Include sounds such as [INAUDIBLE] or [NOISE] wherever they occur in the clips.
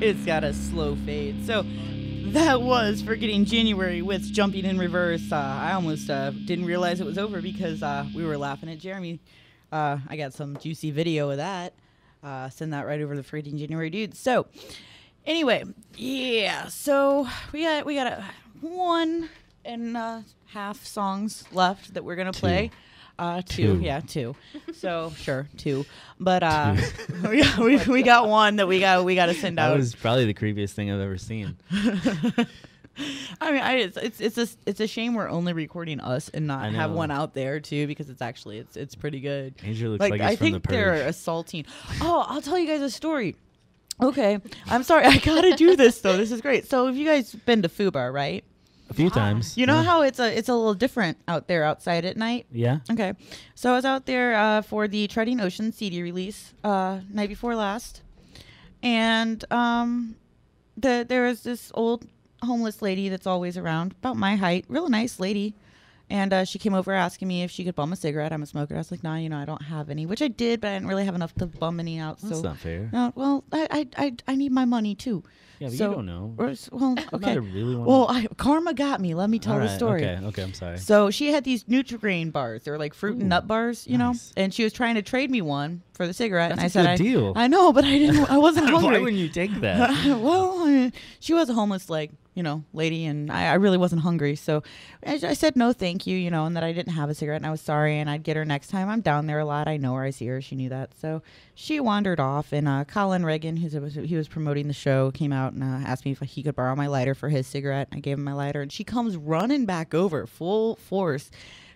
it's got a slow fade. So that was forgetting January with jumping in reverse. Uh, I almost uh, didn't realize it was over because uh, we were laughing at Jeremy. Uh, I got some juicy video of that. Uh, send that right over to the forgetting January dudes. So anyway, yeah. So we got we got a one and a half songs left that we're gonna play. Uh, two, Two. yeah, two. So [LAUGHS] sure, two. But uh, [LAUGHS] we, got, we, we got one that we got we got to send out. That was probably the creepiest thing I've ever seen. [LAUGHS] I mean, I, it's it's it's a, it's a shame we're only recording us and not have one out there too because it's actually it's it's pretty good. Andrew looks Like, like, I from the think they're assaulting. Oh, I'll tell you guys a story. Okay, I'm sorry, I gotta do this though. This is great. So, have you guys been to Fubar, right? A few times. You know yeah. how it's a it's a little different out there outside at night. Yeah. Okay, so I was out there uh, for the Treading Ocean CD release uh, night before last, and um, the there was this old homeless lady that's always around, about my height, real nice lady, and uh, she came over asking me if she could bum a cigarette. I'm a smoker. I was like, Nah, you know, I don't have any, which I did, but I didn't really have enough to bum any out. That's so not fair. no, well, I, I I I need my money too. Yeah, but so- you don't know. Or well, [LAUGHS] okay. really Well, I, karma got me. Let me tell All the story. Okay. Okay. I'm sorry. So she had these Nutri-Grain bars. They were like fruit and nut bars, you know. nice. And she was trying to trade me one for the cigarette, and I That's said, a I, good deal. I know, but I didn't. I wasn't [LAUGHS] hungry. Why wouldn't you take that? [LAUGHS] well, I mean, she was a homeless, like you know, lady, and I, I really wasn't hungry, so I, I said no, thank you, you know, and that I didn't have a cigarette, and I was sorry, and I'd get her next time. I'm down there a lot. I know her. I see her. She knew that, so she wandered off, and uh, Colin Reagan, who's he was promoting the show, came out and uh, asked me if he could borrow my lighter for his cigarette. I gave him my lighter, and she comes running back over, full force,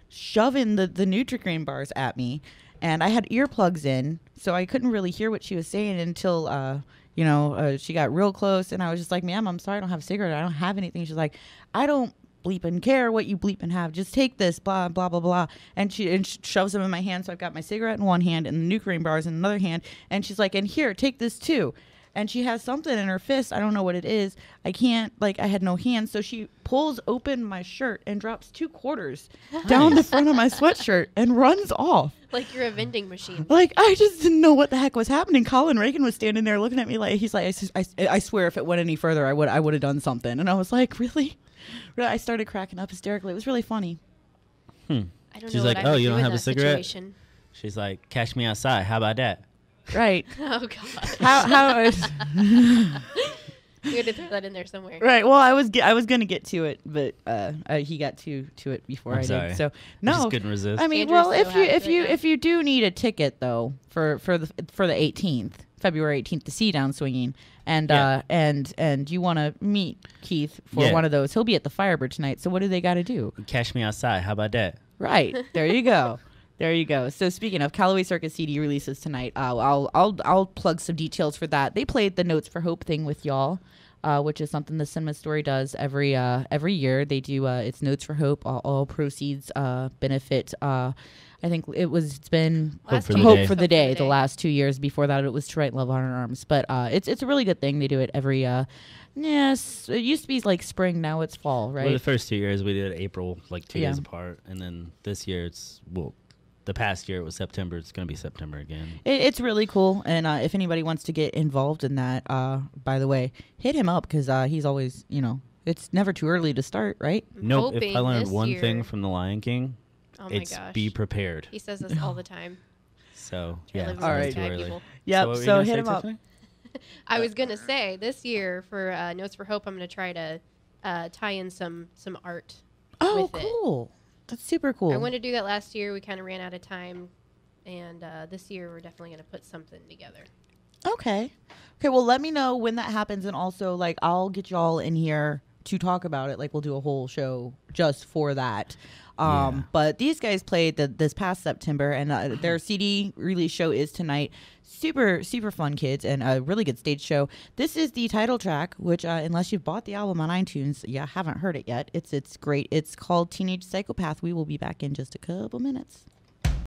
shoving the the Nutri-Grain bars at me, and I had earplugs in, so I couldn't really hear what she was saying until. Uh, you know, uh, she got real close, and I was just like, "Ma'am, I'm sorry, I don't have a cigarette. I don't have anything." She's like, "I don't bleep and care what you bleep and have. Just take this, blah blah blah blah." And she and she shoves them in my hand. So I've got my cigarette in one hand and the Nuclear bars in another hand. And she's like, "And here, take this too." And she has something in her fist. I don't know what it is. I can't like I had no hands, so she pulls open my shirt and drops two quarters down the front of my sweatshirt and runs off. Like you're a vending machine. Like I just didn't know what the heck was happening. Colin Reagan was standing there looking at me like he's like, I swear if it went any further, I would I would have done something. And I was like, really? Really? I started cracking up hysterically. It was really funny. Hmm. I don't She's know like, what "Oh, would you do don't have a cigarette?" Situation. She's like, "Catch me outside." How about that? Right? [LAUGHS] Oh god. How how? [LAUGHS] you had to throw that in there somewhere. right. Well, I was ge- I was gonna get to it, but uh, uh he got to to it before I'm I sorry. did. So I no. just couldn't resist. I mean, Andrew's well, so if you happy if right you now. if you do need a ticket though for for the for the 18th, February 18th, the sea down swinging, and Yeah. uh and and you want to meet Keith for Yeah. one of those, he'll be at the Firebird tonight. So what do they got to do? Catch me outside. How about that? Right there, you go. [LAUGHS] There you go. So speaking of Callaway Circus CD releases tonight, uh, I'll I'll I'll plug some details for that. They played the Notes for Hope thing with y'all, uh, which is something the Cinema Story does every uh, every year. They do uh, it's Notes for Hope. All, all proceeds uh, benefit. Uh, I think it was it's been Last for the Hope for the day. The last two years before that, it was to Write Love on Her Arms. But uh, it's it's a really good thing. They do it every. Uh, yes, it used to be like spring. Now it's fall, right? Well, the first two years we did it April, like two Yeah. days apart, and then this year it's well, the past year it was September. It's gonna be September again. It, it's really cool, and uh, if anybody wants to get involved in that, uh, by the way, hit him up because uh, he's always, you know, it's never too early to start, right? I'm Nope. If I learned one year- thing from The Lion King, oh it's gosh. be prepared. he says this [LAUGHS] all the time. So yeah, lives it's All in never right. too early. people. Yep. what were you So, hit him up. [LAUGHS] I was gonna say this year for uh, Notes for Hope, I'm gonna try to uh, tie in some some art. Oh, with it. That's super cool. I wanted to do that last year. We kind of ran out of time, and uh, this year we're definitely gonna put something together. Okay. Okay. Well, let me know when that happens, and also like I'll get y'all in here to talk about it. Like we'll do a whole show just for that. Um, Yeah. But these guys played the, this past September, and uh, their [LAUGHS] CD release show is tonight. Super, super fun, kids, and a really good stage show. This is the title track, which, uh, unless you've bought the album on iTunes, yeah, haven't heard it yet. It's it's great. It's called Teenage Psychopath. We will be back in just a couple minutes.